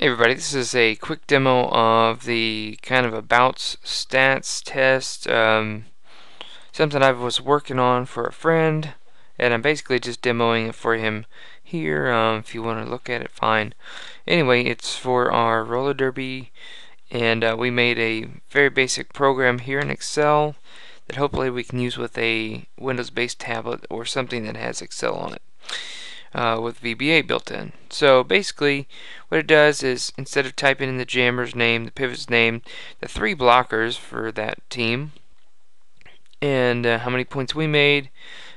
Hey everybody, this is a quick demo of the kind of about stats test, um, something I was working on for a friend, and I'm basically just demoing it for him here. Um, if you want to look at it, fine. Anyway, it's for our roller derby, and uh, we made a very basic program here in Excel that hopefully we can use with a Windows-based tablet or something that has Excel on it uh, with VBA built in. So basically, what it does is instead of typing in the jammer's name, the pivot's name, the three blockers for that team, and uh, how many points we made,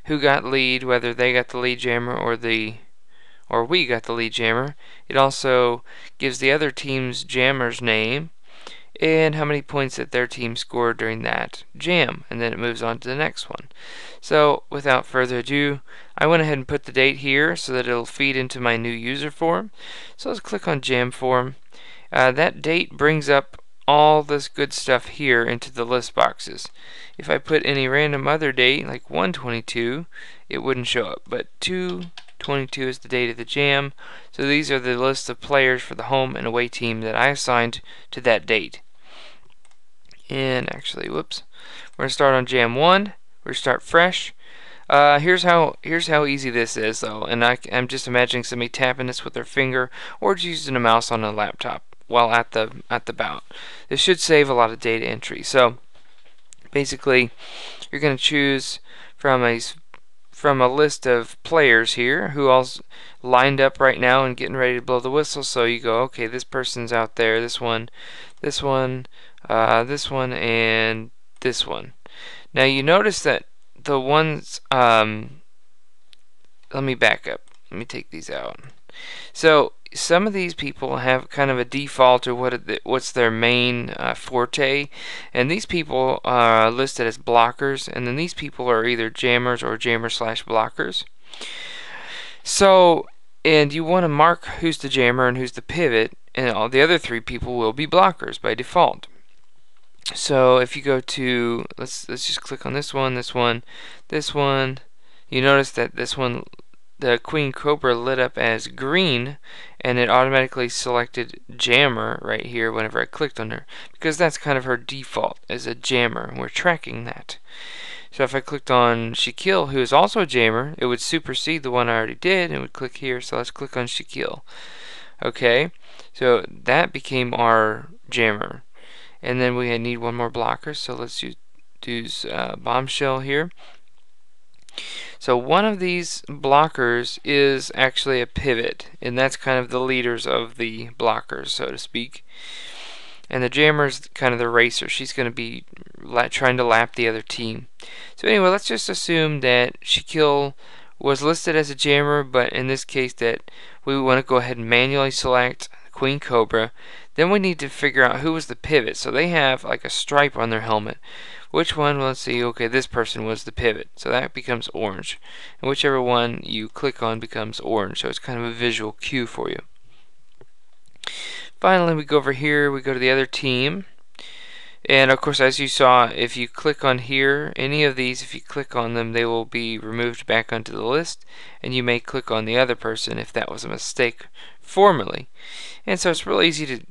who got lead, whether they got the lead jammer or the or we got the lead jammer. It also gives the other team's jammer's name and how many points that their team scored during that jam, and then it moves on to the next one. So without further ado, I went ahead and put the date here so that it'll feed into my new user form. So let's click on jam form. Uh, that date brings up all this good stuff here into the list boxes. If I put any random other date, like 122, it wouldn't show up, but 222 is the date of the jam. So these are the list of players for the home and away team that I assigned to that date. And actually, whoops, we're gonna start on jam 1. We're gonna start fresh. Uh, here's how here's how easy this is though, and I, am just imagining somebody tapping this with their finger or just using a mouse on a laptop while at the at the bout. This should save a lot of data entry. So basically, you're going to choose from a from a list of players here who all lined up right now and getting ready to blow the whistle. So you go, okay, this person's out there, this one, this one, uh, this one, and this one. Now you notice that the ones, um, let me back up. Let me take these out. So some of these people have kind of a default or what what's their main uh, forte, and these people are listed as blockers, and then these people are either jammers or jammer slash blockers. So, and you want to mark who's the jammer and who's the pivot, and all the other three people will be blockers by default. So if you go to let's let's just click on this one, this one, this one. You notice that this one the Queen Cobra lit up as green and it automatically selected jammer right here whenever I clicked on her because that's kind of her default as a jammer and we're tracking that. So if I clicked on Shaquille who is also a jammer it would supersede the one I already did and would click here so let's click on Shaquille. Okay so that became our jammer and then we need one more blocker so let's use, use uh, bombshell here so one of these blockers is actually a pivot and that's kind of the leaders of the blockers so to speak. And the jammer is kind of the racer. She's going to be trying to lap the other team. So anyway let's just assume that Shaquille was listed as a jammer but in this case that we want to go ahead and manually select Queen Cobra. Then we need to figure out who was the pivot. So they have like a stripe on their helmet. Which one, let's see, okay, this person was the pivot. So that becomes orange. And whichever one you click on becomes orange. So it's kind of a visual cue for you. Finally, we go over here, we go to the other team. And of course, as you saw, if you click on here, any of these, if you click on them, they will be removed back onto the list. And you may click on the other person if that was a mistake formerly. And so it's real easy to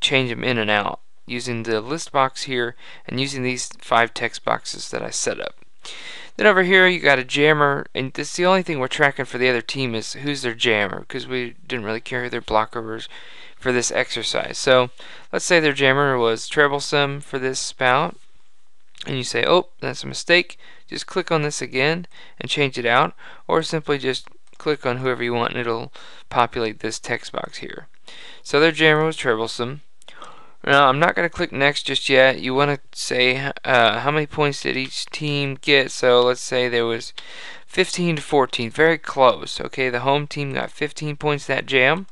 change them in and out using the list box here and using these five text boxes that I set up. Then over here you got a jammer, and this the only thing we're tracking for the other team is who's their jammer, because we didn't really care who their blocker was for this exercise. So let's say their jammer was troublesome for this spout, and you say, oh, that's a mistake. Just click on this again and change it out, or simply just click on whoever you want and it'll populate this text box here. So their jammer was troublesome. Now I'm not going to click next just yet. You want to say uh, how many points did each team get. So let's say there was 15 to 14, very close. Okay, the home team got 15 points that jam,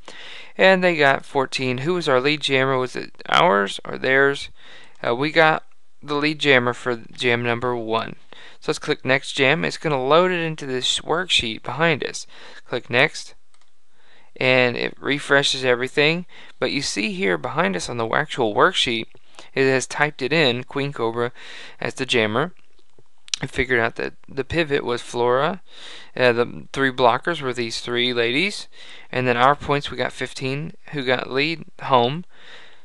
and they got 14. Who was our lead jammer? Was it ours or theirs? Uh, we got the lead jammer for jam number one. So let's click next jam. It's going to load it into this worksheet behind us. Click next and it refreshes everything. But you see here behind us on the actual worksheet, it has typed it in, Queen Cobra, as the jammer. I figured out that the pivot was Flora. Uh, the three blockers were these three ladies. And then our points, we got 15. Who got lead? Home.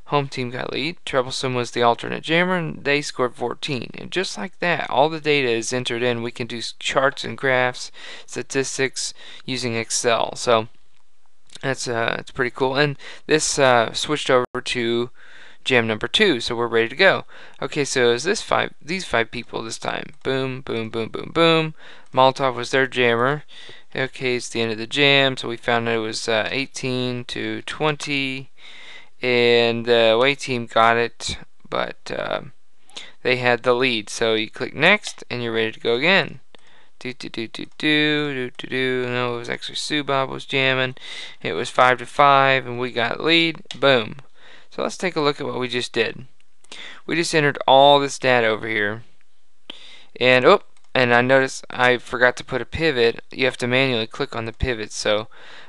Home team got lead. Troublesome was the alternate jammer, and they scored 14. And just like that, all the data is entered in. We can do charts and graphs, statistics using Excel. So that's uh, that's pretty cool. And this uh, switched over to jam number two, so we're ready to go. Okay, so is this five? These five people this time. Boom, boom, boom, boom, boom. Molotov was their jammer. Okay, it's the end of the jam, so we found it was uh, 18 to 20, and the away team got it, but uh, they had the lead. So you click next, and you're ready to go again. Do do do do do do do do. No, it was actually Sue Bob was jamming. It was five to five, and we got lead. Boom. So let's take a look at what we just did. We just entered all this data over here. And, oh, and I noticed I forgot to put a pivot. You have to manually click on the pivot, so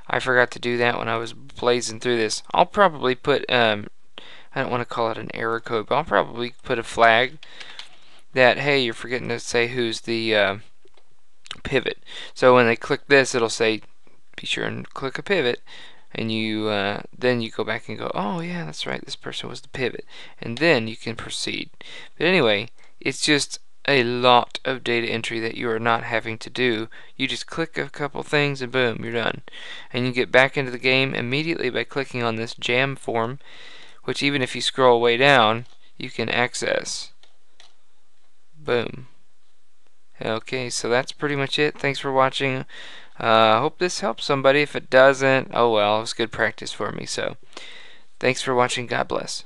I forgot to do that when I was blazing through this. I'll probably put, um, I don't want to call it an error code, but I'll probably put a flag that, hey, you're forgetting to say who's the uh, pivot. So when they click this, it'll say, be sure and click a pivot and you uh, then you go back and go, oh yeah, that's right, this person was the pivot, and then you can proceed. But anyway, it's just a lot of data entry that you are not having to do. You just click a couple things and boom, you're done. And you get back into the game immediately by clicking on this jam form, which even if you scroll way down, you can access. Boom. Okay, so that's pretty much it. Thanks for watching. I uh, hope this helps somebody. If it doesn't, oh well, it was good practice for me. So, thanks for watching. God bless.